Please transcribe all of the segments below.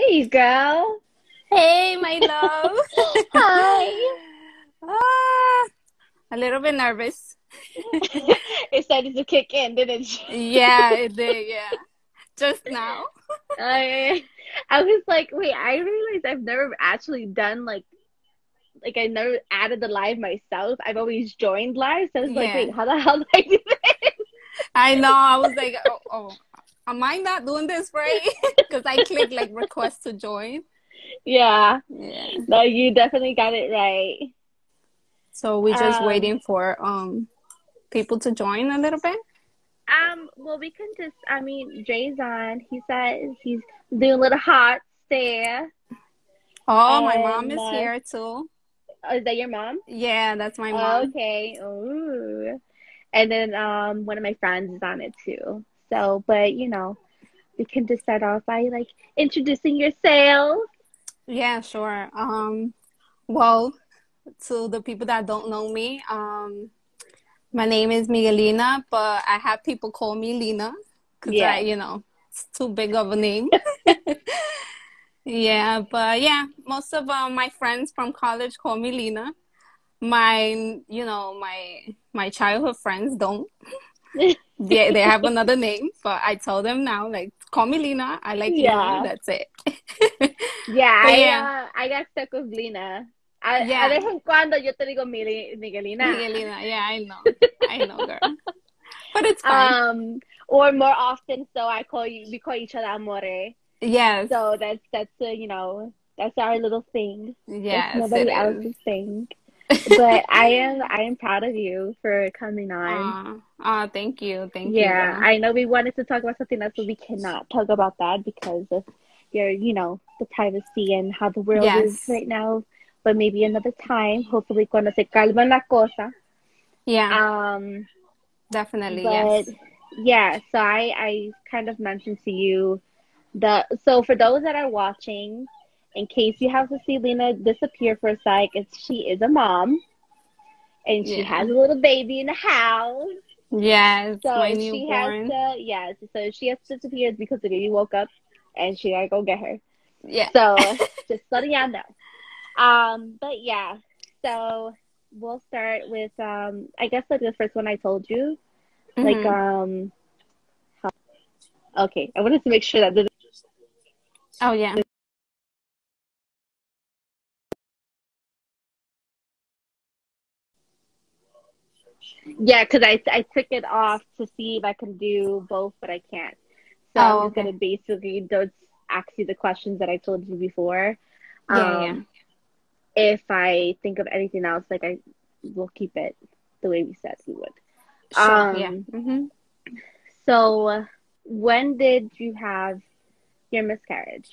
There you go. Hey, my love. Hi. ah, a little bit nervous. it started to kick in, didn't it? Yeah, it did. Yeah, just now. I, I was like, wait, I realized I've never actually done like, like I never added the live myself. I've always joined live, so I was like, wait, how the hell did I do this? I know. I was like, oh, oh am I not doing this right? Because I clicked like request to join. Yeah, Yeah. no, you definitely got it right. So we're just Um, waiting for um people to join a little bit. Um, well, we can just, I mean, Jay's on. He says he's doing a little hot there. Oh, my mom is uh, here too. Oh, is that your mom? Yeah, that's my mom. Okay. Ooh. And then um one of my friends is on it too. So, but you know, we can just start off by like introducing yourself. Yeah, sure. Um, well, to the people that don't know me, um, my name is Miguelina, but I have people call me Lina because Yeah. I, you know, it's too big of a name. yeah, but yeah, most of uh, my friends from college call me Lina. My, you know, my my childhood friends don't. Yeah, they have another name, but I tell them now, like, call me Lina. I like Yeah. Lina. That's it. Yeah, I yeah. Uh, I got stuck with Lina. A, Yeah. a vez en cuando yo te digo Miguelina. Miguelina, yeah, I know. I know, girl. But it's fine. Um, or more often, so I call you. We call each other Amore. yes. So that's that's uh, you know that's our little thing. yes. Nobody it is. else's thing. But I am I am proud of you for coming on. Aw, thank you. Thank yeah, you. Yeah, I know we wanted to talk about something else, but we cannot talk about that because of your, you know, the privacy and how the world is right now. But maybe another time, hopefully cuando se calma la cosa. yeah, Um, definitely. but yes. yeah, so I I kind of mentioned to you the so for those that are watching, in case you have to see Lina disappear for a sec, it's she is a mom, and she Yeah. has a little baby in the house. Yes, So my she has to yes, so she has to disappear because the baby woke up, and she gotta go get her. Yeah. So just letting y'all know. Um, but yeah, so we'll start with um, I guess like the first one I told you, like Mhm. um. how- Okay, I wanted to make sure that the oh, yeah. Yeah, because I I took it off to see if I can do both, but I can't. So Oh, I'm okay. gonna basically just ask you the questions that I told you before. Yeah, yeah. Um, If I think of anything else, like I will keep it the way we said we would. Sure. um, yeah. hmm So, when did you have your miscarriage?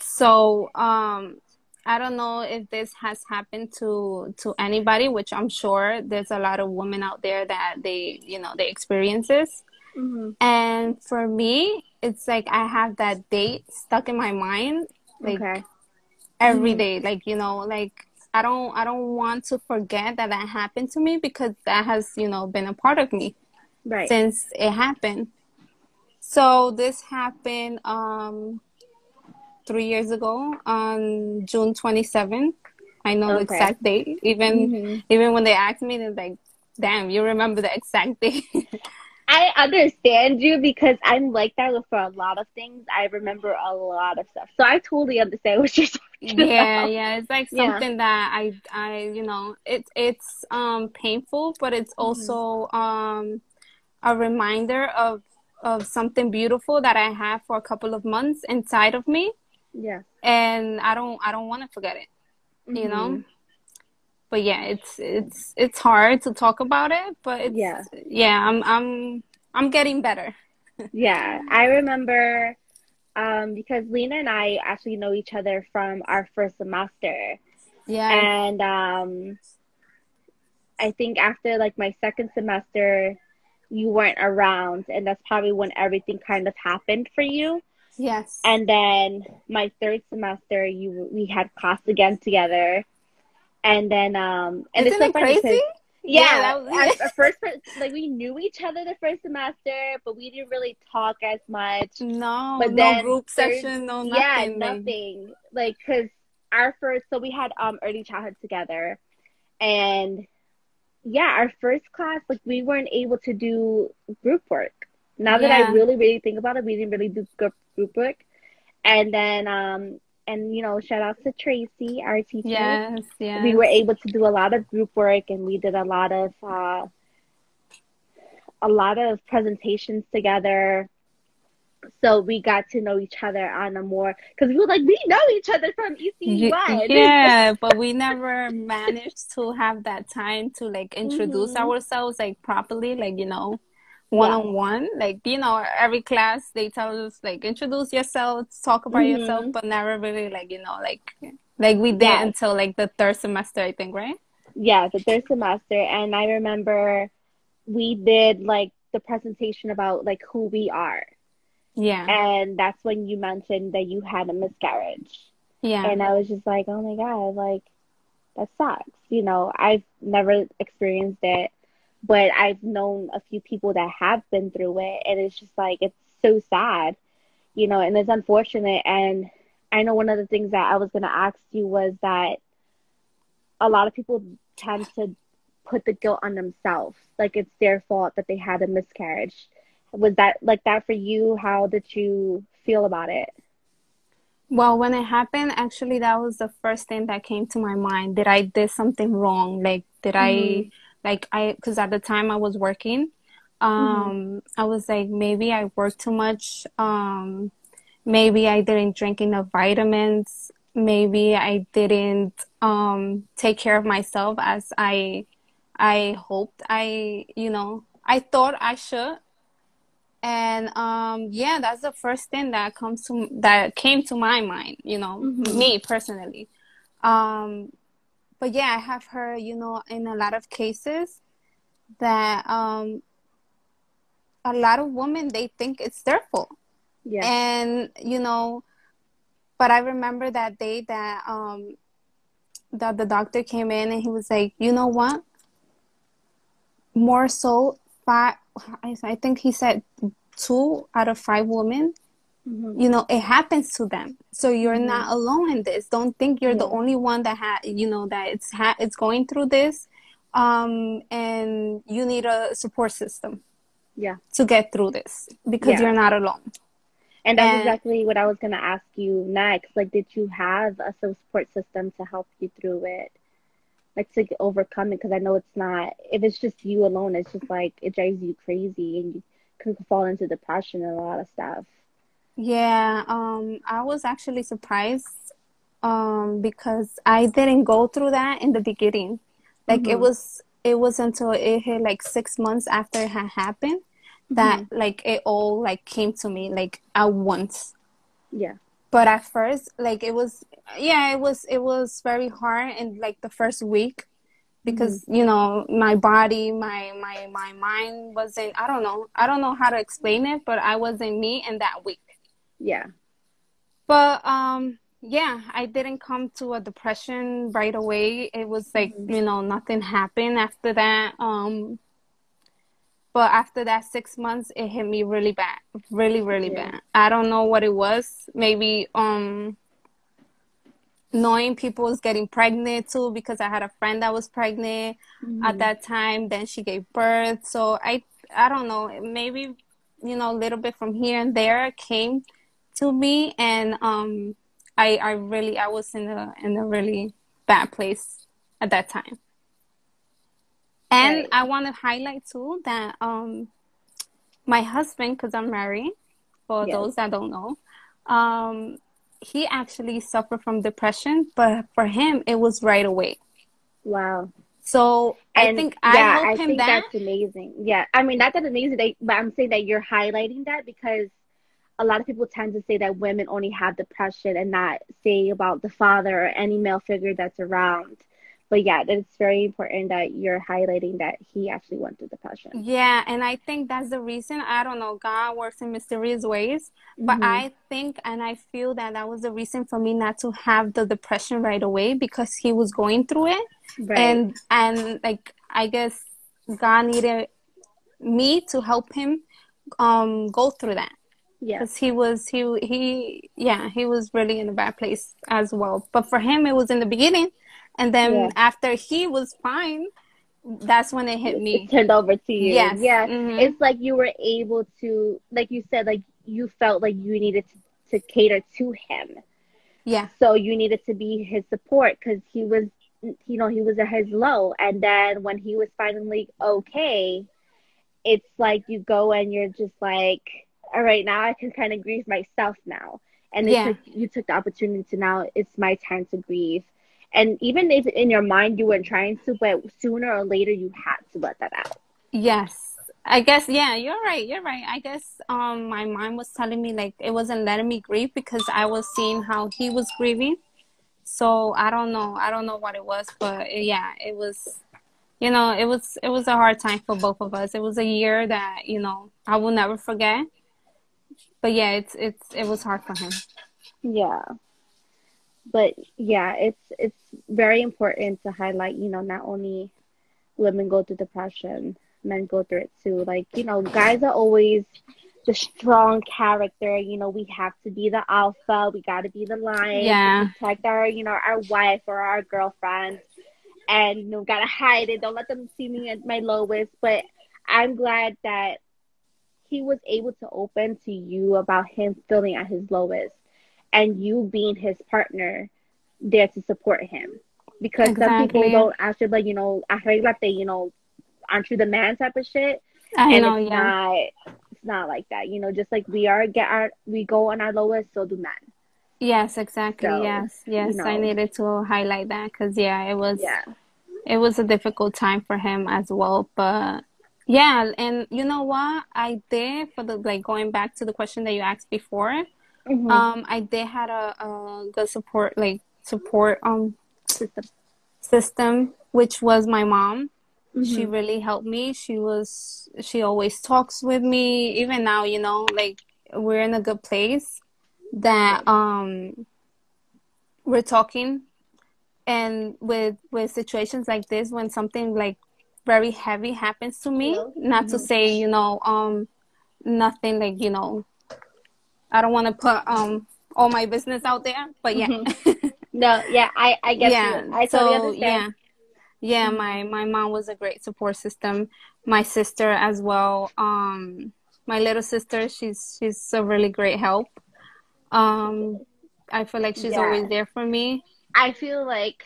So, um, I don't know if this has happened to to anybody, which I'm sure there's a lot of women out there that they, you know, they experience this. Mm-hmm. And for me, it's like I have that date stuck in my mind, like okay. every Mhm. day. Like you know, like I don't, I don't want to forget that that happened to me because that has, you know, been a part of me Right. since it happened. So this happened um three years ago on June 27th. I know the exact date. Even Mhm. even when they asked me, they're like, "Damn, you remember the exact date." I understand you because I'm like that for a lot of things. I remember a lot of stuff, so I totally understand what you're talking yeah, about. yeah, it's like Yeah. something that I I you know, it's it's um painful, but it's Mm-hmm. also um a reminder of of something beautiful that I have for a couple of months inside of me. Yeah. and I don't I don't want to forget it, you know. Mhm. But yeah, it's it's it's hard to talk about it, but it's Yeah. yeah, I'm I'm I'm getting better. Yeah, I remember um, because Lina and I actually know each other from our first semester, Yeah, and um, I think after like my second semester, you weren't around, and that's probably when everything kind of happened for you. Yes, And then my third semester, you we had class again together, and then um, and Isn't it's so it crazy? Yeah, yeah that was at, first, like we knew each other the first semester, but we didn't really talk as much. No, but no then group session, no nothing. Yeah, nothing. Like, cause our first, so we had um early childhood together, and yeah, our first class, like we weren't able to do group work. Now that yeah. I really, really think about it, we didn't really do group group work. And then, um, and you know, shout out to Tracy, our teacher. Yes, yes. We were able to do a lot of group work, and we did a lot of uh, a lot of presentations together. So we got to know each other on a more because we were like we know each other from one. Yeah, but we never managed to have that time to like introduce mm-hmm. ourselves like properly, like you know one on one. Like, you know, every class they tell us like introduce yourself, talk about mm-hmm. yourself, but never really like, you know, like like we did until like the third semester, I think, right? Yeah, the third semester. And I remember we did like the presentation about like who we are. Yeah. And that's when you mentioned that you had a miscarriage. Yeah. And I was just like, oh my God, like that sucks. You know, I've never experienced it but I've known a few people that have been through it, and it's just like it's so sad, you know, and it's unfortunate. And I know one of the things that I was going to ask you was that a lot of people tend to put the guilt on themselves, like it's their fault that they had a miscarriage. Was that like that for you? How did you feel about it? Well, when it happened, actually, that was the first thing that came to my mind. Did I did something wrong? Like, did mm-hmm. I like I, because at the time I was working, um, mm-hmm. I was like, maybe I work too much. Um, maybe I didn't drink enough vitamins. Maybe I didn't um, take care of myself as I I hoped I you know I thought I should. And um, yeah, that's the first thing that comes to that came to my mind. You know, mm-hmm. me personally. Um, but yeah, I have heard, you know, in a lot of cases that um, a lot of women they think it's their fault. Yeah. And you know, but I remember that day that um that the doctor came in and he was like, you know what? More so five I think he said two out of five women Mm-hmm. You know, it happens to them. So you're mm-hmm. not alone in this. Don't think you're yeah. the only one that had, you know, that it's ha- it's going through this. Um, and you need a support system. Yeah. To get through this because yeah. you're not alone. And that's and, exactly what I was going to ask you next. Like, did you have a support system to help you through it? Like, to overcome it? Because I know it's not, if it's just you alone, it's just like, it drives you crazy and you can fall into depression and a lot of stuff. Yeah, um, I was actually surprised um, because I didn't go through that in the beginning. Like mm-hmm. it was, it was until it hit like six months after it had happened that mm-hmm. like it all like came to me like at once. Yeah. But at first, like it was, yeah, it was, it was very hard in like the first week because mm-hmm. you know my body my my my mind wasn't i don't know i don't know how to explain it but i wasn't me in that week yeah. But um yeah, I didn't come to a depression right away. It was like, mm-hmm. you know, nothing happened after that. Um but after that 6 months it hit me really bad. Really really yeah. bad. I don't know what it was. Maybe um knowing people was getting pregnant too because I had a friend that was pregnant mm-hmm. at that time. Then she gave birth. So I I don't know. Maybe you know a little bit from here and there came to me and um I I really I was in a in a really bad place at that time. And right. I want to highlight too that um my husband cuz I'm married for yes. those that don't know um he actually suffered from depression but for him it was right away. Wow. So and I think I yeah, I think that. that's amazing. Yeah, I mean not that amazing, but I'm saying that you're highlighting that because a lot of people tend to say that women only have depression and not say about the father or any male figure that's around. But yeah, it's very important that you're highlighting that he actually went through depression. Yeah, and I think that's the reason. I don't know, God works in mysterious ways, but mm-hmm. I think and I feel that that was the reason for me not to have the depression right away because he was going through it. Right. And and like I guess God needed me to help him um go through that. Yeah. Because he was he he yeah he was really in a bad place as well. But for him, it was in the beginning, and then Yeah. after he was fine, that's when it hit me. It turned over to you. Yes. Yeah. Mhm. It's like you were able to, like you said, like you felt like you needed to, to cater to him. Yeah, So you needed to be his support because he was, you know, he was at his low. And then when he was finally okay, it's like you go and you're just like, all right, now I can kind of grieve myself now. And Yeah. took, you took the opportunity to now it's my time to grieve. And even if in your mind you weren't trying to, but sooner or later you had to let that out. yes. I guess yeah, you're right. You're right. I guess um my mind was telling me like it wasn't letting me grieve because I was seeing how he was grieving. So I don't know. I don't know what it was, but yeah, it was you know, it was it was a hard time for both of us. It was a year that, you know, I will never forget. But yeah, it's it's it was hard for him. Yeah. But yeah, it's it's very important to highlight, you know, not only women go through depression, men go through it too. Like, you know, guys are always the strong character, you know, we have to be the alpha, we gotta be the lion, Yeah. protect our, you know, our wife or our girlfriend. And you know, gotta hide it. Don't let them see me at my lowest. But I'm glad that he was able to open to you about him feeling at his lowest and you being his partner there to support him. Because some people don't actually like, you know, arreglate, you know, aren't you the man type of shit. I and know, it's yeah. not it's not like that. You know, just like we are get our we go on our lowest, so do men. Yes, exactly. So, yes, yes. you I needed to highlight that because yeah, it was Yeah. it was a difficult time for him as well. But yeah, and you know what? I did for the like going back to the question that you asked before. Mhm. Um, I did had a, a good support like support um System. system, which was my mom. She Mhm. really helped me. She was she always talks with me. Even now, you know, like we're in a good place that um we're talking and with with situations like this when something like very heavy happens to me, not to Mhm. say, you know, um nothing like, you know, I don't want to put um all my business out there, but yeah. No, yeah, I I get yeah. you. I so understand. yeah, yeah. My my mom was a great support system. My sister as well. Um, my little sister, she's she's a really great help. Um, I feel like she's Yeah. always there for me. I feel like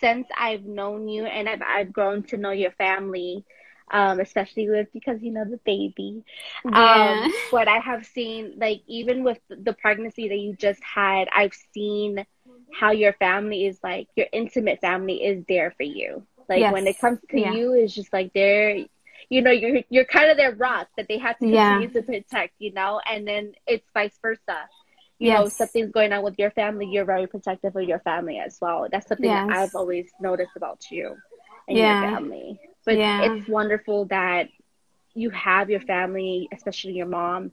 since I've known you and I've I've grown to know your family, um, especially with because you know the baby. Yeah. Um, but I have seen like even with the pregnancy that you just had, I've seen how your family is like your intimate family is there for you. Like Yes. when it comes to Yeah. you, it's just like they're you know, you're you're kind of their rock that they have to Yeah. to protect, you know, and then it's vice versa. You know, Yes. something's going on with your family, you're very protective of your family as well. That's something Yes. I've always noticed about you and Yeah. your family. But Yeah. it's wonderful that you have your family, especially your mom,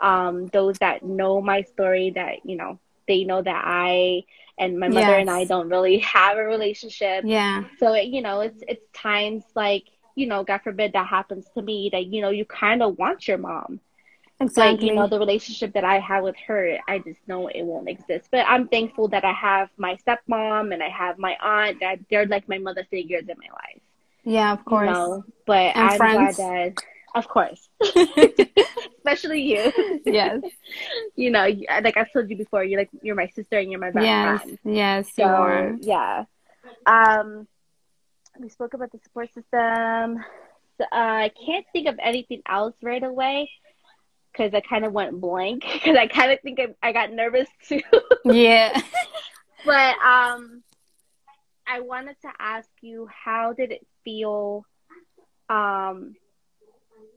um, those that know my story, that you know they know that I and my mother and I don't really have a relationship. Yeah. So it, you know, it's it's times like you know, God forbid that happens to me that you know you kind of want your mom, but Exactly. you know the relationship that I have with her, I just know it won't exist. But I'm thankful that I have my stepmom and I have my aunt that they're like my mother figures in my life yeah, of course. you know, but And I'm friends. glad that, of course, especially you. yes. you know, like I've told you before, you're like you're my sister and you're my best Yes. friend. Yes, So you are. yeah, um, we spoke about the support system. So, uh, I can't think of anything else right away because I kind of went blank because I kind of think I, I got nervous too. Yeah. But um, I wanted to ask you, how did it feel? Um,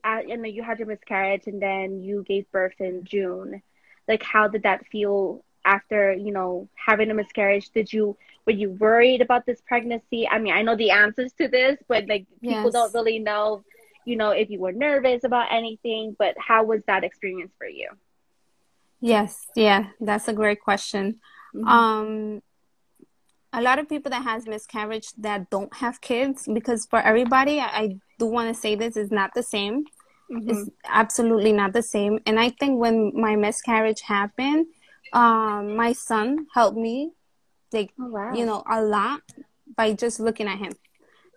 I, you know, you had your miscarriage and then you gave birth in June. Like, how did that feel after you know having a miscarriage? Did you were you worried about this pregnancy? I mean, I know the answers to this, but like people Yes. don't really know. You know, if you were nervous about anything, but how was that experience for you? Yes. Yeah. That's a great question. Mhm. Um, a lot of people that has miscarriage that don't have kids because for everybody I, I do want to say this is not the same mm-hmm. it's absolutely not the same and i think when my miscarriage happened um, my son helped me like oh, wow. you know a lot by just looking at him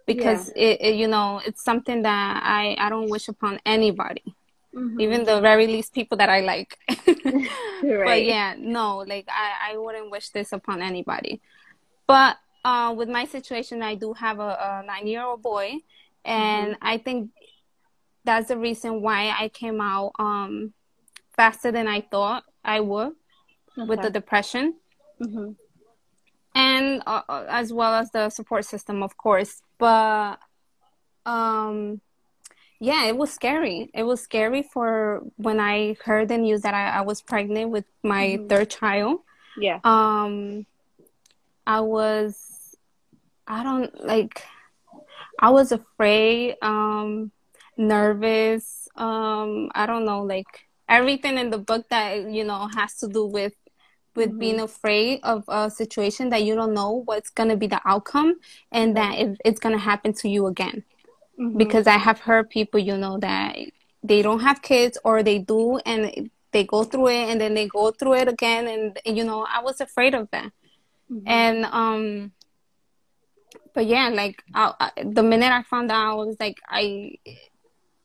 because yeah. it, it, you know it's something that i i don't wish upon anybody mm-hmm. even the very least people that i like right. but yeah no like i i wouldn't wish this upon anybody but uh, with my situation, I do have a, a nine year old boy, and mm-hmm. I think that's the reason why I came out um, faster than I thought I would okay. with the depression. Mm-hmm. And uh, uh, as well as the support system, of course. But um, yeah, it was scary. It was scary for when I heard the news that I, I was pregnant with my mm-hmm. third child. Yeah. Um, I was, I don't like, I was afraid, um, nervous. Um, I don't know, like everything in the book that you know has to do with with mm-hmm. being afraid of a situation that you don't know what's going to be the outcome and that if it's going to happen to you again mm-hmm. because i have heard people you know that they don't have kids or they do and they go through it and then they go through it again and you know i was afraid of that Mm-hmm. And um, but yeah, like I, I, the minute I found out, I was like, I,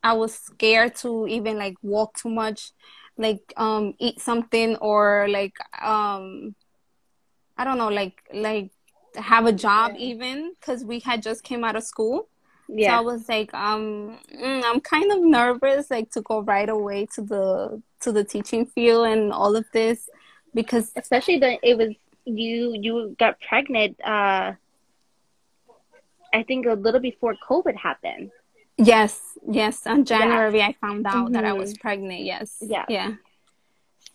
I was scared to even like walk too much, like um, eat something or like um, I don't know, like like have a job yeah. even because we had just came out of school. Yeah. So I was like, um, mm, I'm kind of nervous, like to go right away to the to the teaching field and all of this, because especially that it was you you got pregnant uh I think a little before COVID happened. Yes, yes. On January, yeah. I found out mm-hmm. that I was mm-hmm. pregnant. Yes. Yeah. Yeah.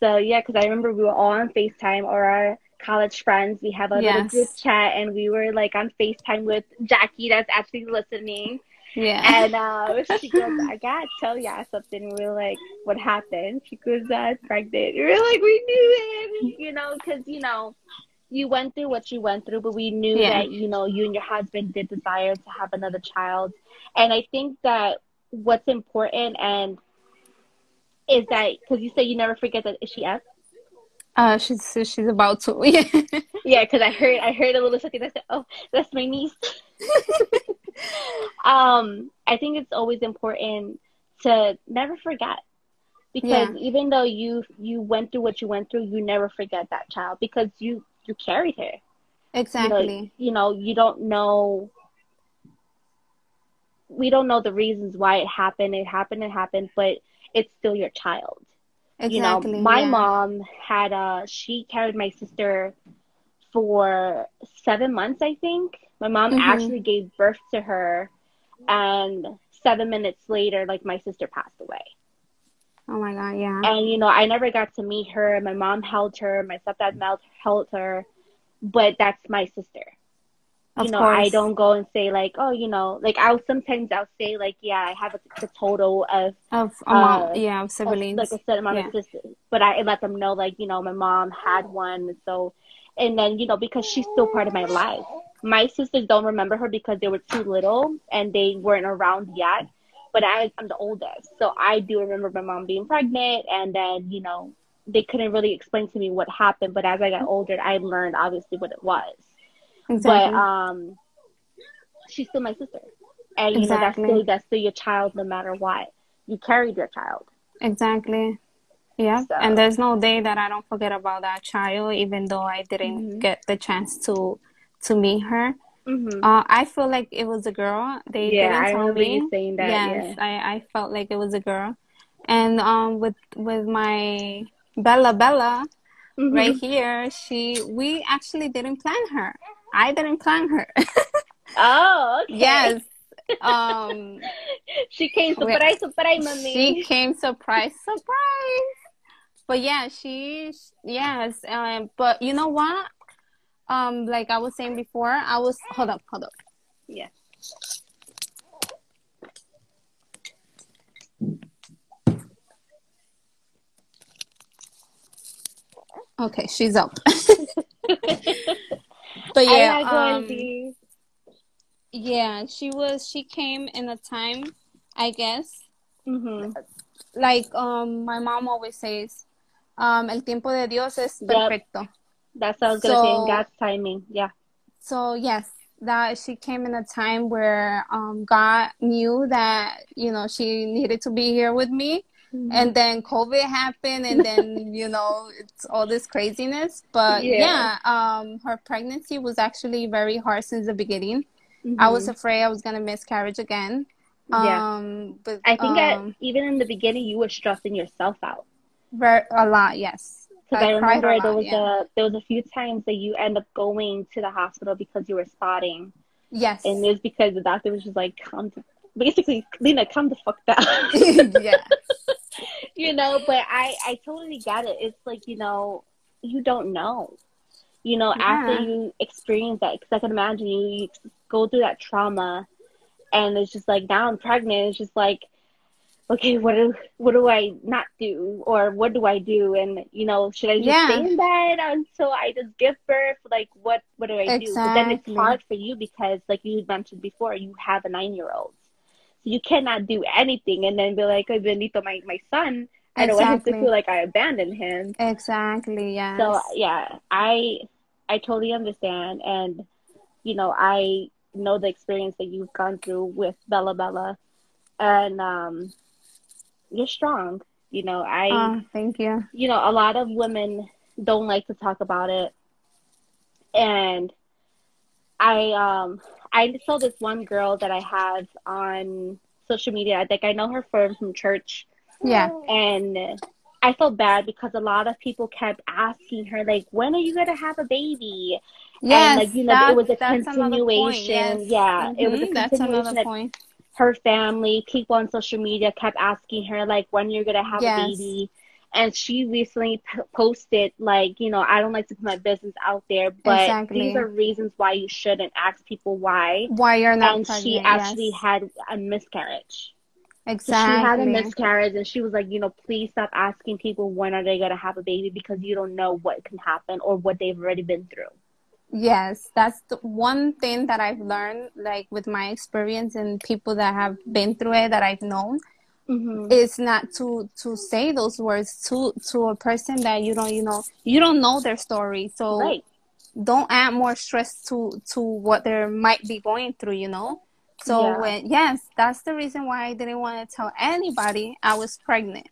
So yeah, because I remember we were all on Facetime or our college friends. We have a yes. little group chat, and we were like on Facetime with Jackie, that's actually listening. Yeah. And uh, she goes, I gotta tell y'all something. We are like, what happened? She goes, I'm pregnant. We are like, we knew it, you know, because, you know, you went through what you went through, but we knew yeah. that, you know, you and your husband did desire to have another child. And I think that what's important and is that, because you say you never forget that, is she F? Uh, she's she's about to. Yeah, yeah. Because I heard I heard a little something that said, "Oh, that's my niece." um, I think it's always important to never forget because yeah. even though you you went through what you went through, you never forget that child because you you carried her. Exactly. You know, you, know, you don't know. We don't know the reasons why it happened. It happened. It happened, but it's still your child. Exactly. You know, my yeah. mom had a. She carried my sister for seven months, I think. My mom mm-hmm. actually gave birth to her, and seven minutes later, like my sister passed away. My god, yeah. And you know, I never got to meet her. My mom held her, my stepdad held her, but that's my sister. Of you know, course. I don't go and say like, oh, you know, like I'll sometimes I'll say like, yeah, I have a, a total of of uh, yeah, of siblings, of, like a certain amount yeah. of sisters. But I let them know like, you know, my mom had one, so, and then you know because she's still part of my life. My sisters don't remember her because they were too little and they weren't around yet but I, I'm the oldest. So I do remember my mom being pregnant and then, you know, they couldn't really explain to me what happened. But as I got older, I learned obviously what it was. Exactly. But um, she's still my sister. And, you exactly. know, that's still, that's still your child no matter what. You carried your child. Exactly. Yeah. So. And there's no day that I don't forget about that child, even though I didn't mm-hmm. get the chance to to meet her. Mm-hmm. Uh, I feel like it was a girl. They yeah, didn't tell me. You saying that. Yes, yeah. I, I felt like it was a girl. And um, with with my Bella Bella mm-hmm. right here, she we actually didn't plan her. I didn't plan her. oh, okay. Yes. Um, she came surprise, surprise, mommy. She came surprise, surprise. But yeah, she yes. Um, but you know what? Um like I was saying before, I was hold up, hold up. Yeah. Okay, she's up. but yeah, um, yeah, she was. She came in a time, I guess. Mm-hmm. Like um, my mom always says, um, el tiempo de Dios es perfecto. Yep. That sounds good. So, God's timing. Yeah. So yes, that she came in a time where um, God knew that you know she needed to be here with me, mm-hmm. and then COVID happened, and then you know it's all this craziness. But yeah. yeah, um, her pregnancy was actually very hard since the beginning. Mm-hmm. I was afraid I was gonna miscarriage again. Yeah. Um, but I think um, even in the beginning, you were stressing yourself out. Very a lot, yes. Because I, I, remember there was yeah. a there was a few times that you end up going to the hospital because you were spotting. Yes. And it was because the doctor was just like, "Come, to, basically, Lina, come the fuck down." yeah. you know, but I I totally get it. It's like you know, you don't know. You know, yeah. after you experience that, because I can imagine you, you go through that trauma, and it's just like now I'm pregnant. It's just like okay, what do what do I not do, or what do I do, and you know, should I just yeah. stay in bed until I just give birth? Like, what what do I exactly. do? But then it's hard for you because, like you mentioned before, you have a nine year old, so you cannot do anything, and then be like, oh, Benito, my my son. I don't want him to feel like I abandoned him. Exactly. Yeah. So yeah, I I totally understand, and you know, I know the experience that you've gone through with Bella Bella, and um, you're strong. You know, I oh, thank you. You know, a lot of women don't like to talk about it. And I um I saw this one girl that I have on social media. I think I know her from from church. Yeah. And I felt bad because a lot of people kept asking her like, "When are you gonna have a baby?" Yes, and like you know, it was a continuation. Yes. Yeah, mm-hmm, it was a mm-hmm. continuation. That's another point her family, people on social media kept asking her like when you're gonna have yes. a baby. And she recently p- posted like, you know, I don't like to put my business out there, but exactly. these are reasons why you shouldn't ask people why. Why you're not And pregnant, she actually yes. had a miscarriage. Exactly. So she had a miscarriage, and she was like, you know, please stop asking people when are they gonna have a baby because you don't know what can happen or what they've already been through. Yes, that's the one thing that I've learned, like with my experience and people that have been through it that I've known, mm-hmm. is not to to say those words to to a person that you don't you know you don't know their story. So right. don't add more stress to to what they might be going through. You know. So yeah. when yes, that's the reason why I didn't want to tell anybody I was pregnant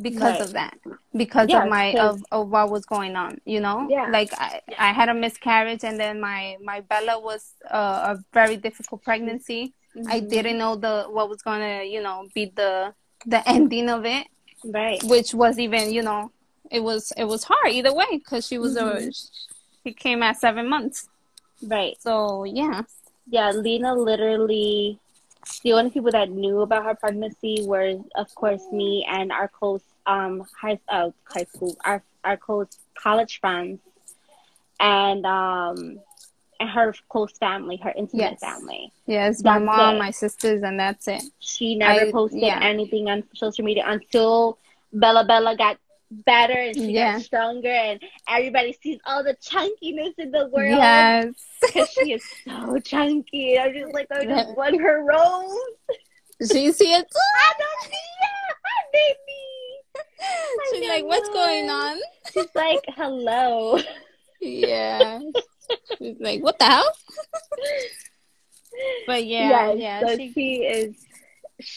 because right. of that because yeah, of my of, of what was going on you know yeah. like I, I had a miscarriage and then my my bella was uh, a very difficult pregnancy mm-hmm. i didn't know the what was gonna you know be the the ending of it right which was even you know it was it was hard either way because she was mm-hmm. a she came at seven months right so yeah yeah lina literally the only people that knew about her pregnancy were, of course, me and our close um high uh, high school our our close college friends, and um and her close family, her intimate yes. family. Yes, my mom, it. my sisters, and that's it. She never I, posted yeah. anything on social media until Bella Bella got better and she yeah. got stronger and everybody sees all the chunkiness in the world. Yes. Because she is so chunky. I'm just like, I just want her rose. She see it too? I don't see it. Hi, baby. She's like, what's going on? She's like, hello. Yeah. She's like, what the hell? but yeah, yes, yeah. So she... she is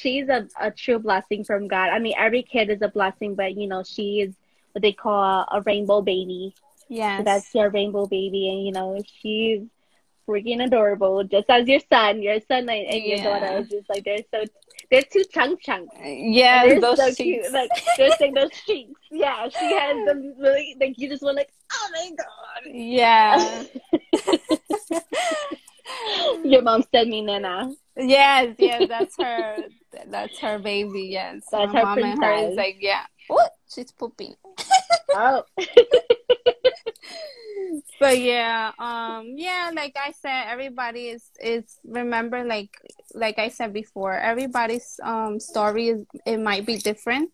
she's a, a true blessing from God. I mean, every kid is a blessing, but you know, she is what they call a, a rainbow baby. Yes. So that's your rainbow baby, and you know, she's freaking adorable, just as your son, your son and, and your yeah. daughter is just like they're so they're two chunk chunks. Uh, yeah, they're those so cheeks. cute. Like they're saying those cheeks. Yeah, she has them really like you just want like, oh my god. Yeah. your mom said me Nana. Yes, yes, that's her. That's her baby. Yes, that's her mom princess. and her is like, yeah. Oh, she's pooping. oh. but yeah, um, yeah, like I said, everybody is is remember like like I said before, everybody's um story is it might be different.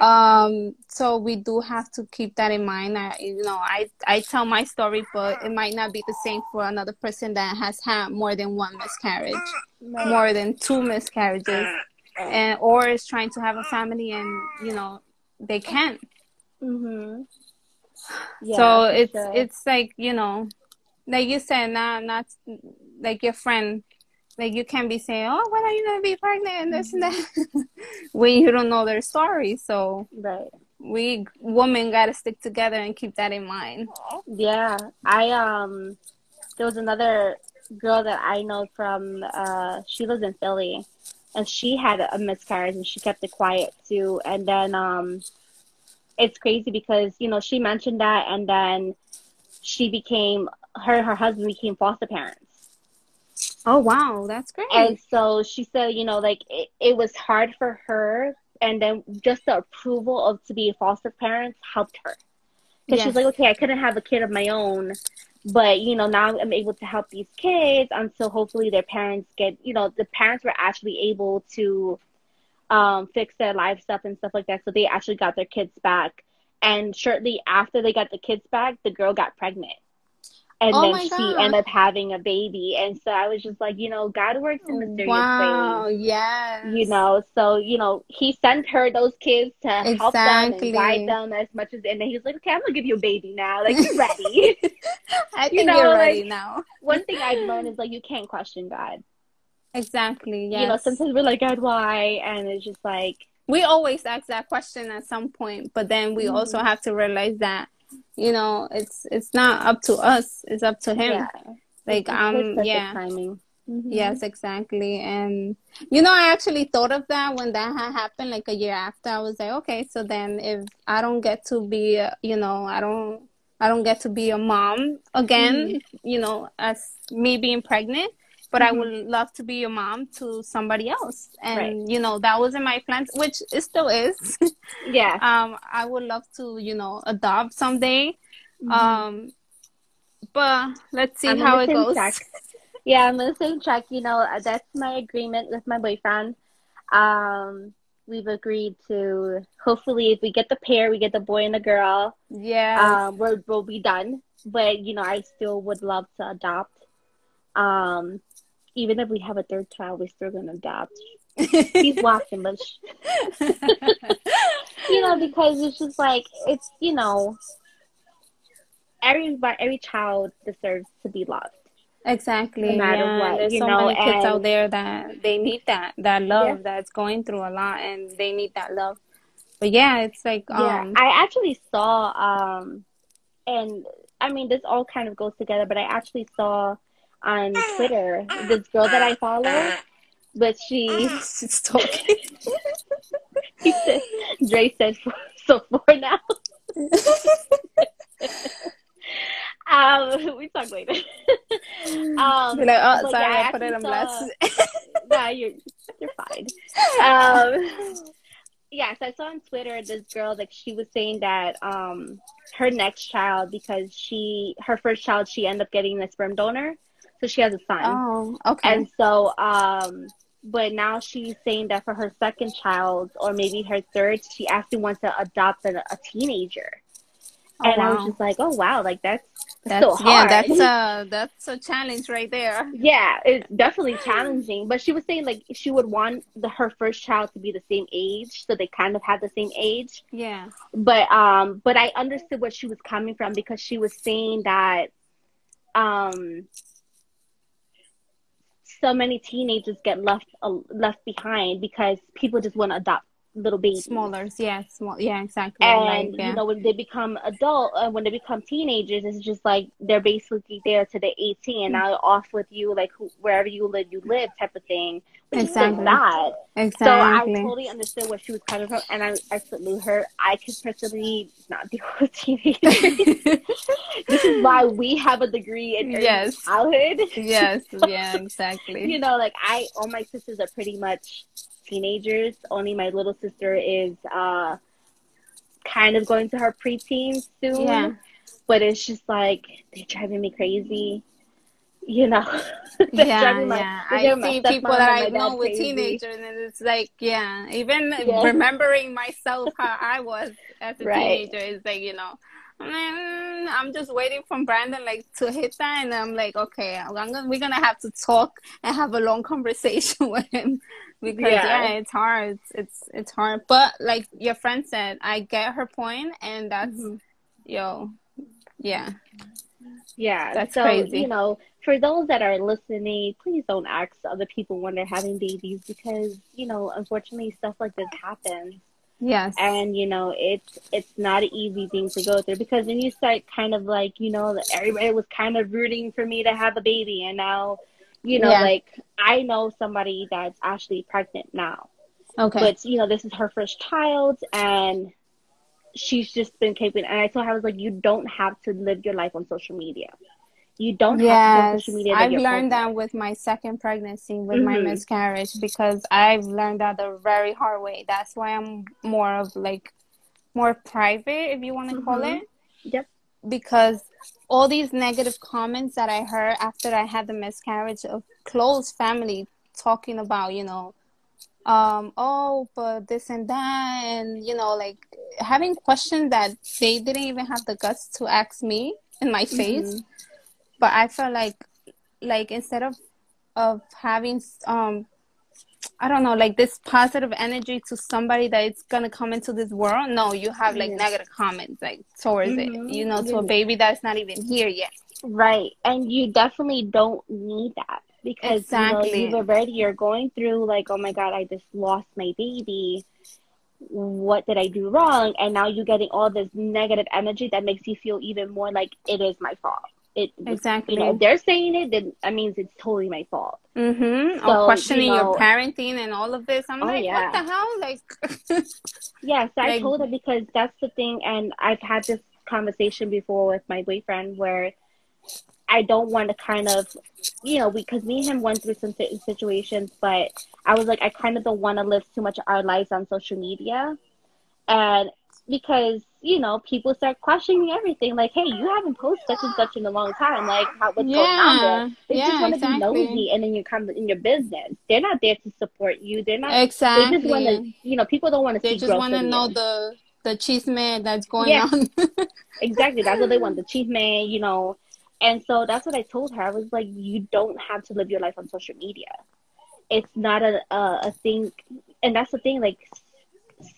Um, so we do have to keep that in mind. I, you know, I I tell my story, but it might not be the same for another person that has had more than one miscarriage, more than two miscarriages, and or is trying to have a family and you know they can't. Mhm. so it's it's like you know, like you said, not not like your friend like you can't be saying, "Oh, when are you gonna be pregnant?" and this and that when you don't know their story. So right, we women gotta stick together and keep that in mind. Yeah, I um, there was another girl that I know from. Uh, she lives in Philly, and she had a miscarriage, and she kept it quiet too. And then um, it's crazy because you know she mentioned that, and then she became her and her husband became foster parents. Oh wow, that's great. And so she said, you know, like it, it was hard for her, and then just the approval of to be foster parents helped her because yes. she's like, okay, I couldn't have a kid of my own, but you know now I'm able to help these kids until hopefully their parents get, you know, the parents were actually able to um, fix their life stuff and stuff like that, so they actually got their kids back. And shortly after they got the kids back, the girl got pregnant and oh then she God. ended up having a baby. And so I was just like, you know, God works in mysterious wow, ways. Yes. You know, so you know, he sent her those kids to exactly. help them and guide them as much as, and then he was like, okay, I'm gonna give you a baby now, like you're ready. I think you know, you're ready like, now. one thing I've learned is like you can't question God. Exactly. Yes. You know, sometimes we're like, God, why? And it's just like we always ask that question at some point, but then we mm-hmm. also have to realize that you know it's it's not up to us it's up to him yeah. like um yeah mm-hmm. yes exactly and you know i actually thought of that when that had happened like a year after i was like okay so then if i don't get to be you know i don't i don't get to be a mom again mm-hmm. you know as me being pregnant but mm-hmm. I would love to be a mom to somebody else. And right. you know, that wasn't my plans, which it still is. yeah. Um, I would love to, you know, adopt someday. Mm-hmm. Um, but let's see I'm how it goes. Track. Yeah, I'm the same track. You know, that's my agreement with my boyfriend. Um, we've agreed to hopefully if we get the pair, we get the boy and the girl. Yeah. Um, we'll we'll be done. But you know, I still would love to adopt. Um, even if we have a third child, we're still gonna adopt. He's watching, but you know, because it's just like it's you know, every every child deserves to be loved. Exactly. No matter yeah. what, there's so know, many kids out there that they need that that love yeah. that's going through a lot, and they need that love. But yeah, it's like um, yeah. I actually saw um, and I mean this all kind of goes together, but I actually saw on Twitter. This girl that I follow, but she she's talking. he said, Dre said so for now. um, we talk later. um, Be like, oh, sorry, yeah, I put it on blast. nah, you're you're fine. Um, yeah, so I saw on Twitter this girl like she was saying that um her next child because she her first child she ended up getting a sperm donor so she has a son. Oh, okay. And so, um, but now she's saying that for her second child or maybe her third, she actually wants to adopt a, a teenager. Oh, and wow. I was just like, oh wow, like that's, that's, so hard. Yeah, that's a that's a challenge right there. Yeah, it's definitely challenging. But she was saying like she would want the her first child to be the same age, so they kind of had the same age. Yeah. But um, but I understood where she was coming from because she was saying that um so many teenagers get left uh, left behind because people just want to adopt little babies. Smaller, yeah, small, yeah, exactly. And like, yeah. you know, when they become adult, uh, when they become teenagers, it's just like they're basically there to the eighteen, and now off with you, like who, wherever you live, you live, type of thing. Exactly. Is Exactly. So I totally understood what she was coming from, and I, I salute her. I could personally not deal with teenagers. this is why we have a degree in yes. childhood. Yes, yeah, exactly. you know, like I, all my sisters are pretty much teenagers. Only my little sister is uh, kind of going to her preteen soon. Yeah. But it's just like they're driving me crazy. You know. yeah, my, yeah. I see people that I know with crazy. teenagers, and it's like, yeah, even yeah. remembering myself how I was as a right. teenager is like, you know, mm, I'm just waiting for Brandon like to hit that, and I'm like, okay, I'm gonna, we're gonna have to talk and have a long conversation with him because yeah. yeah, it's hard. It's, it's it's hard, but like your friend said, I get her point, and that's mm-hmm. yo, yeah. Yeah, that's so, crazy. You know, for those that are listening, please don't ask other people when they're having babies because you know, unfortunately, stuff like this happens. Yes. And you know, it's it's not an easy thing to go through because then you start kind of like, you know, everybody was kind of rooting for me to have a baby and now, you know, yeah. like I know somebody that's actually pregnant now. Okay. But you know, this is her first child and she's just been keeping and I told her I was like, You don't have to live your life on social media. You don't yes, have to social media. I've learned that with my second pregnancy with mm-hmm. my miscarriage because I've learned that the very hard way. That's why I'm more of like more private, if you want to mm-hmm. call it. Yep. Because all these negative comments that I heard after I had the miscarriage of close family talking about, you know, um, oh, but this and that, and you know, like having questions that they didn't even have the guts to ask me in my face. Mm-hmm but I felt like like instead of of having um I don't know, like this positive energy to somebody that it's gonna come into this world. No, you have like negative comments like towards mm-hmm. it. You know, to a baby that's not even here yet. Right, and you definitely don't need that because exactly. you know, you've already you're going through like, oh my god, I just lost my baby. What did I do wrong? And now you're getting all this negative energy that makes you feel even more like it is my fault it exactly. You know, they're saying it, then that means it's totally my fault. Mm-hmm. So, or questioning you know, your parenting and all of this. I'm oh, like, yeah. what the hell? Like, yes, I like, told her because that's the thing, and I've had this conversation before with my boyfriend where I don't want to kind of, you know, because me and him went through some situations, but I was like, I kind of don't want to live too much of our lives on social media, and because you know, people start questioning everything. Like, hey, you haven't posted such and such in a long time. Like, how, what's yeah. going on there? They yeah, just want to exactly. be nosy, and then you come in your business. They're not there to support you. They're not. Exactly. They just want to, you know, people don't want to. They just want to know the the chisme that's going yeah. on. exactly. That's what they want. The chisme, you know. And so that's what I told her. I was like, you don't have to live your life on social media. It's not a, a, a thing. And that's the thing. Like,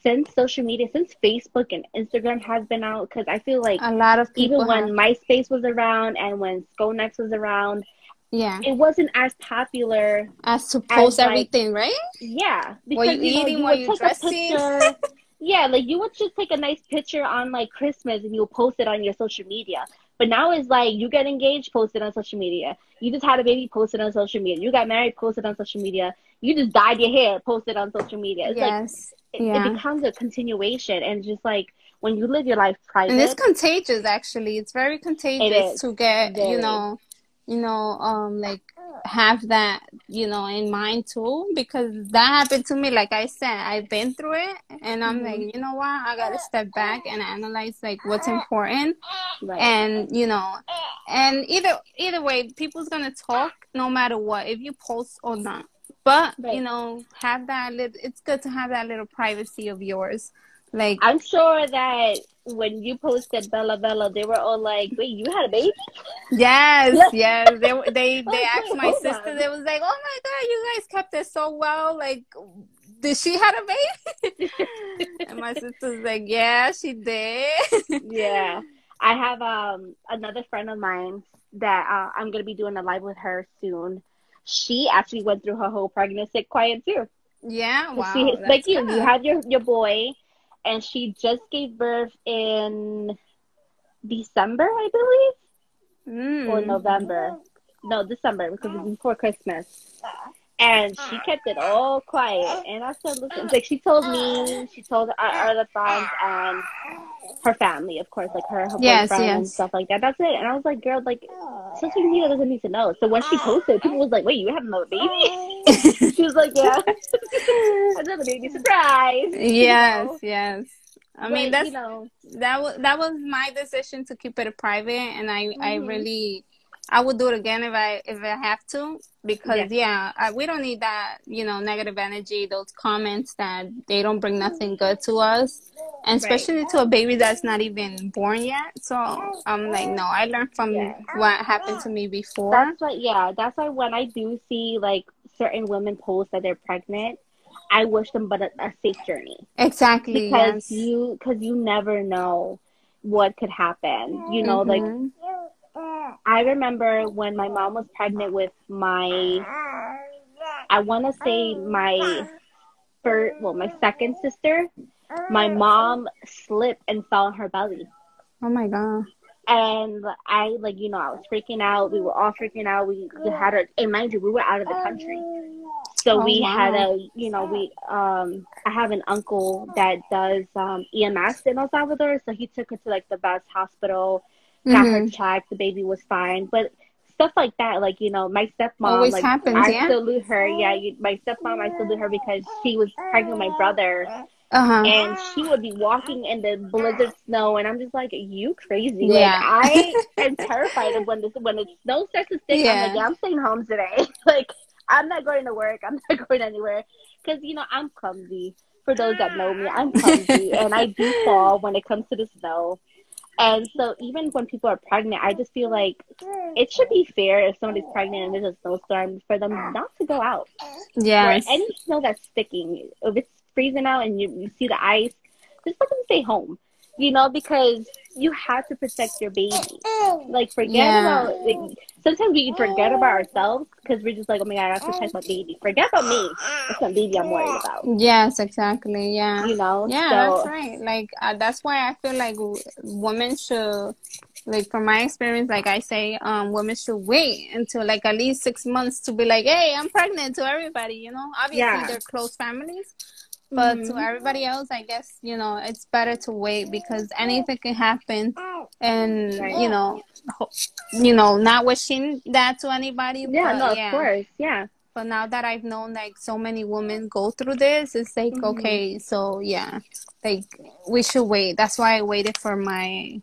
since social media, since Facebook and Instagram has been out, because I feel like a lot of people even when MySpace was around and when SchoolNext was around, yeah, it wasn't as popular as to post as, everything, like, right? Yeah, because you, you eating, know, you would take dressing? a picture. yeah, like you would just take a nice picture on like Christmas and you'll post it on your social media. But now it's like you get engaged, posted on social media. You just had a baby, posted on social media. You got married, posted on social media. You just dyed your hair, posted on social media. It's yes. like it, yeah. it becomes a continuation and just like when you live your life private. And it's contagious actually. It's very contagious to get, you know, you know, um like have that, you know, in mind too because that happened to me like I said, I've been through it and I'm mm-hmm. like, you know what? I got to step back and analyze like what's important. Right. And, you know, and either either way, people's going to talk no matter what if you post or not. But right. you know, have that. Little, it's good to have that little privacy of yours. Like I'm sure that when you posted Bella Bella, they were all like, "Wait, you had a baby?" Yes, yes. They they they asked my sister. On. They was like, "Oh my god, you guys kept it so well. Like, did she had a baby?" and my sister's like, "Yeah, she did." yeah, I have um another friend of mine that uh, I'm gonna be doing a live with her soon she actually went through her whole pregnancy quiet too. Yeah, wow. She, like you, you had your your boy, and she just gave birth in December, I believe, mm. or November. No, December because it was before Christmas and she kept it all quiet. And I said, listen, like she told me, she told our other friends and her family, of course, like her, her yes, boyfriend yes. and stuff like that. That's it. And I was like, girl, like social media doesn't need to know. So when she posted, people was like, wait, you have another baby? she was like, yeah, another baby surprise. Yes, you know? yes. I mean, that's you know, that was that was my decision to keep it private, and I mm-hmm. I really I would do it again if I if I have to because Yes. yeah, I, we don't need that you know negative energy, those comments that they don't bring nothing good to us, and Right. especially to a baby that's not even born yet. So I'm like, no, I learned from Yeah. what happened to me before. That's why, yeah, that's why when I do see like certain women post that they're pregnant, I wish them but a, a safe journey exactly because yes. you because you never know what could happen. You know, like Mhm. I remember when my mom was pregnant with my, I want to say my first, well, my second sister. My mom slipped and fell on her belly. oh my god. And I, like, you know, I was freaking out. We were all freaking out. We had a, and mind you, we were out of the country. So Oh, we had a, you know, we, um, I have an uncle that does um, EMS in El Salvador. So he took her to like the best hospital, got her Mhm. checked. The baby was fine. But stuff like that, like, you know, my stepmom, Always like, happens, I yeah. salute her. Yeah, you, my stepmom, I salute her because she was pregnant with my brother Uh huh. and she would be walking in the blizzard snow, and I'm just like, you crazy? Yeah. Like I am terrified of when this when the snow starts to stick. I'm like, yeah, I'm staying home today. like I'm not going to work. I'm not going anywhere because you know I'm clumsy. For those that know me, I'm clumsy, and I do fall when it comes to the snow. And so even when people are pregnant, I just feel like it should be fair if somebody's pregnant and there's a snowstorm for them not to go out Yeah. any snow that's sticking, if it's freezing out and you, you see the ice, just let them stay home. You know, because you have to protect your baby. Like, forget Yeah. about. Like, sometimes we forget about ourselves because we're just like, oh my god, I have to protect my baby. Forget about me. It's my baby I'm worried about. Yes, exactly. Yeah. You know. Yeah, so, that's right. Like uh, that's why I feel like w- women should, like from my experience, like I say, um, women should wait until like at least six months to be like, hey, I'm pregnant to everybody. You know, obviously Yeah. they're close families, but to Mhm. everybody else, I guess you know it's better to wait because anything can happen, and you know, you know, not wishing that to anybody. Yeah, but no, yeah. of course, yeah. But now that I've known like so many women go through this, it's like Mhm. okay, so yeah, like we should wait. That's why I waited for my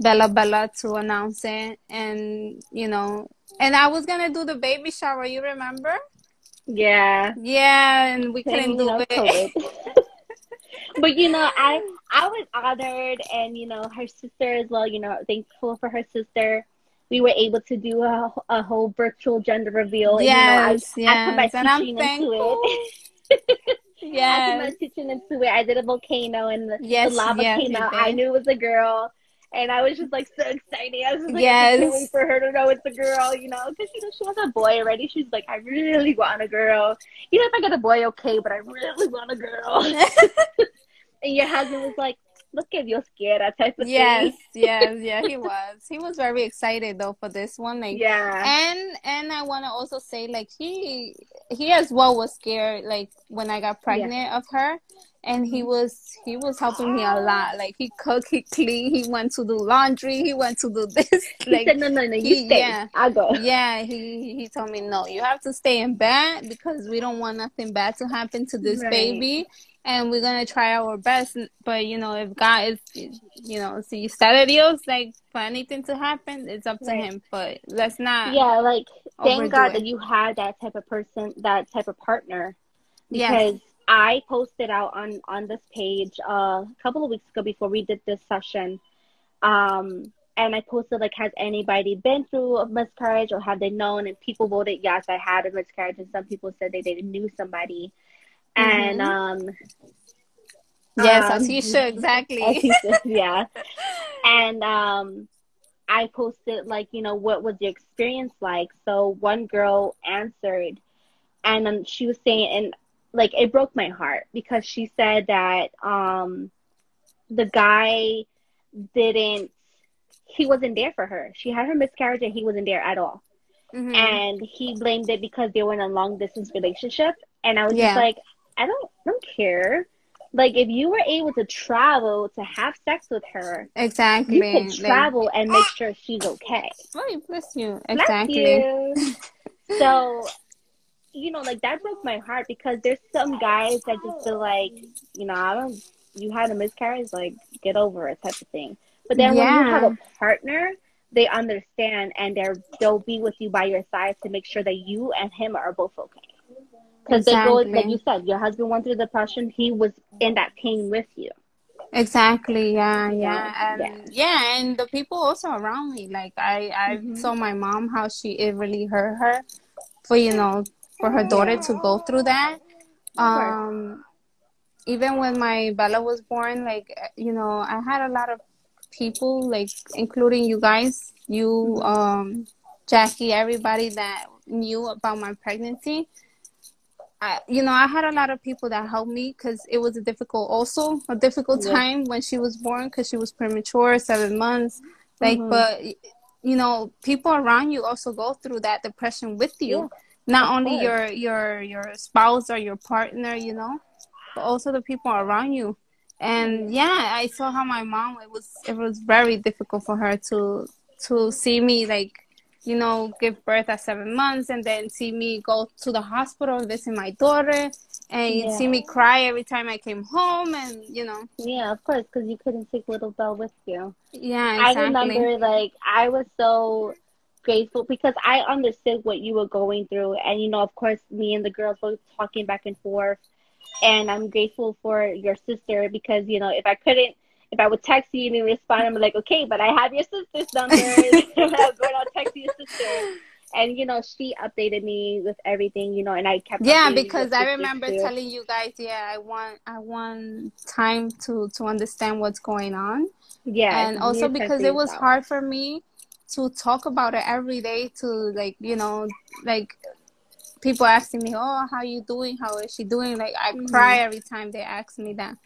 Bella Bella to announce it, and you know, and I was gonna do the baby shower. You remember? Yeah. Yeah, and we couldn't do it. COVID. but you know, I I was honored, and you know, her sister as well. You know, thankful for her sister. We were able to do a, a whole virtual gender reveal. Yes, and, you know, I, I put my yes, and I'm thankful. it. I put my teaching into it. I did a volcano, and the, Yes, the lava yes, came out. did. I knew it was a girl. And I was just like so excited. I was just like, I Yes. can't wait for her to know it's a girl, you know, because you know she was a boy already. She's like, I really want a girl. You know, if I get a boy, okay, but I really want a girl. and your husband was like, "Look at you scared," that type of yes, thing. yes, yeah. He was. He was very excited though for this one. Like, Yeah. and and I want to also say like he he as well was scared like when I got pregnant of her and he was he was helping me a lot like he cooked he cleaned he went to do laundry he went to do this He like said, "No, no, no, you he- stay. yeah. I'll go." yeah he he told me no you have to stay in bed because we don't want nothing bad to happen to this Right. baby and we're gonna try our best but you know if god is you know si está dios like for anything to happen it's up to Right. him but let's not Yeah, like thank God it. that you had that type of person, that type of partner, Yes. I posted out on on this page uh, a couple of weeks ago before we did this session, um, and I posted like, has anybody been through a miscarriage or have they known? And people voted yes, I had a miscarriage, and some people said they they knew somebody, and Mhm. um, yes um, as you should exactly yeah. And um, I posted like, you know, what was your experience like? So one girl answered, and um, she was saying, and like it broke my heart because she said that um, the guy didn't, he wasn't there for her. She had her miscarriage, and he wasn't there at all. Mhm. And he blamed it because they were in a long distance relationship. And I was Yeah. just like, I don't, don't care. Like if you were able to travel to have sex with her, exactly you could Like- travel and make sure she's okay. oh bless you Bless exactly you. so, you know, like that broke my heart because there's some guys that just feel like, you know, I don't. You had a miscarriage, like get over it, type of thing. But then when you have a partner, they understand and they're they'll be with you by your side to make sure that you and him are both okay. Because exactly. they go like you said, your husband went through depression. He was in that pain with you. Exactly. Yeah. Yeah. And yeah. yeah and the people also around me, like I, I mm-hmm. saw my mom how she it really hurt her, for you know, for her daughter to go through that. Um, even when my Bella was born, like you know, I had a lot of people, like including you guys, you, mm-hmm. um, Jackie, everybody that knew about my pregnancy. I, you know, I had a lot of people that helped me because it was a difficult, also a difficult yeah. time when she was born because she was premature, seven months. Like, mm-hmm. but you know, people around you also go through that depression with you. Yeah. Not of only course. your your your spouse or your partner, you know, but also the people around you. And mm-hmm. yeah, I saw how my mom it was it was very difficult for her to to see me like you know, give birth at seven months and then see me go to the hospital visit my daughter and yeah. see me cry every time I came home and, you know. Yeah, of course, because you couldn't take little Belle with you. Yeah, exactly. I remember, like, I was so grateful because I understood what you were going through. And, you know, of course, me and the girls were talking back and forth. And I'm grateful for your sister because, you know, if I couldn't if I would text you and you respond, I'm like, okay, but I have your sister's number. I'll go and I'll text your sister. And you know, she updated me with everything, you know, and I kept Yeah, because I remember too. telling you guys, yeah, I want I want time to to understand what's going on. Yeah. And also because it was hard for me to talk about it every day to like, you know, like people asking me, "Oh, how you doing? How is she doing?" Like I mm-hmm. cry every time they ask me that.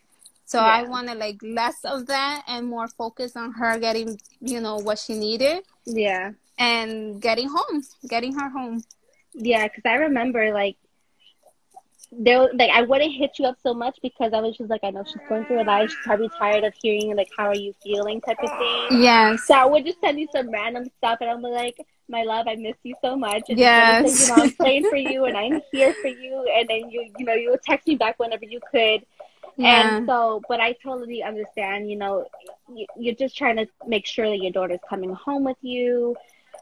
So yeah. I wanted like less of that and more focus on her getting, you know, what she needed. Yeah. And getting home, getting her home. Yeah, because I remember like there, like I wouldn't hit you up so much because I was just like, I know she's going through a lot. She's probably tired of hearing like, "How are you feeling?" type of thing. Yeah. So I would just send you some random stuff, and I'm like, "My love, I miss you so much." And yes. you know, I'm playing for you, and I'm here for you. And then you, you know, you would text me back whenever you could. Yeah. And so, but I totally understand, you know, you're just trying to make sure that your daughter's coming home with you.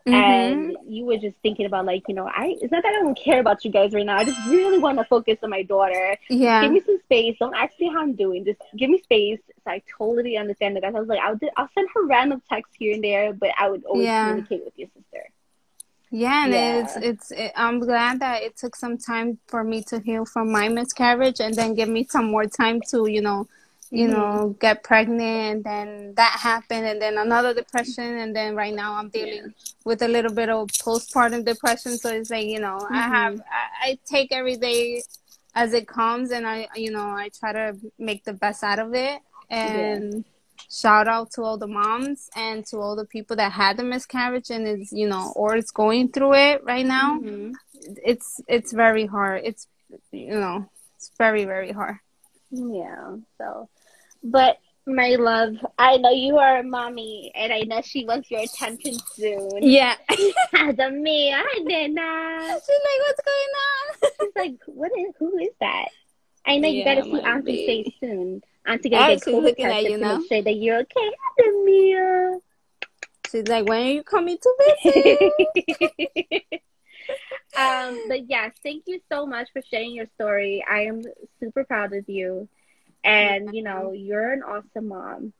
Mm-hmm. And you were just thinking about like, you know, I it's not that I don't care about you guys right now. I just really want to focus on my daughter. Yeah. Give me some space. Don't ask me how I'm doing. Just give me space. So I totally understand that. I was like, I'll do, I'll send her random texts here and there, but I would always yeah. communicate with your sister. Yeah, and yeah. it's it's it, I'm glad that it took some time for me to heal from my miscarriage, and then give me some more time to you know, you mm-hmm. know, get pregnant, and then that happened, and then another depression, and then right now I'm dealing yeah. with a little bit of postpartum depression. So it's like you know, mm-hmm. I have I, I take every day as it comes, and I you know I try to make the best out of it, and. Yeah shout out to all the moms and to all the people that had the miscarriage and is you know or is going through it right now mm-hmm. it's it's very hard it's you know it's very very hard yeah so but my love i know you are a mommy and i know she wants your attention soon. Yeah. The me hi nana she's like what's going on? She's like what is who is that? I know yeah, you gotta see auntie face soon. Auntie gonna get COVID tested at you now. sure that you're okay, Mia. She's like, when are you coming to visit? um, but yes, thank you so much for sharing your story. I am super proud of you, and you mm-hmm. know you're an awesome mom.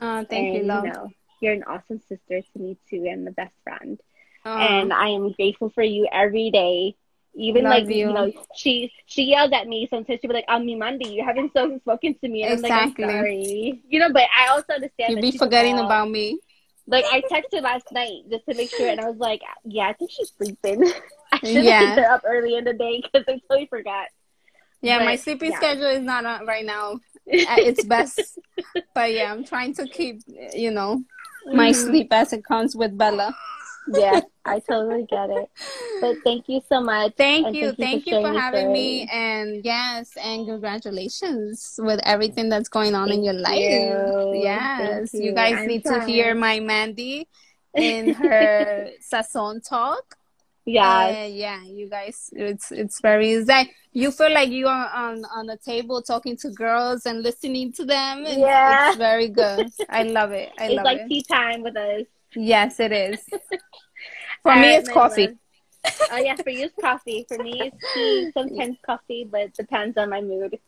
Oh, thank and, you, love. You know, you're an awesome sister to me too, and the best friend. Oh. And I am grateful for you every day even Love like you. you. know, she she yelled at me sometimes. She'd be like, "I'm me Monday. You haven't so spoken to me." And exactly. I'm like, "I'm sorry." You know, but I also understand. You'd be forgetting about me. Like I texted last night just to make sure, and I was like, "Yeah, I think she's sleeping." I should have yeah. her up early in the day because I totally forgot. Yeah, but, my sleeping yeah. schedule is not on right now at its best, but yeah, I'm trying to keep you know my mm-hmm. sleep as it comes with Bella yeah, I totally get it. But thank you so much. Thank you. Thank, you, for, for having me. And yes, and congratulations with everything that's going on thank in your life. You. Yes, you. you. guys I'm need to hear my Mandy in her Sazon talk yeah. Yeah you guys it's it's very you feel like you are on on a table talking to girls and listening to them? Yeah. it's very good. I love it. I it's love like it. tea time with us. Yes it is. For All me right, it's coffee. Oh uh, yeah for you it's coffee. For me it's tea sometimes coffee but depends on my mood.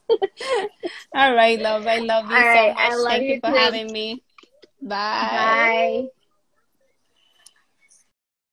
All right love. I love you All so right, much. thank you, you for too. having me. Bye. Bye.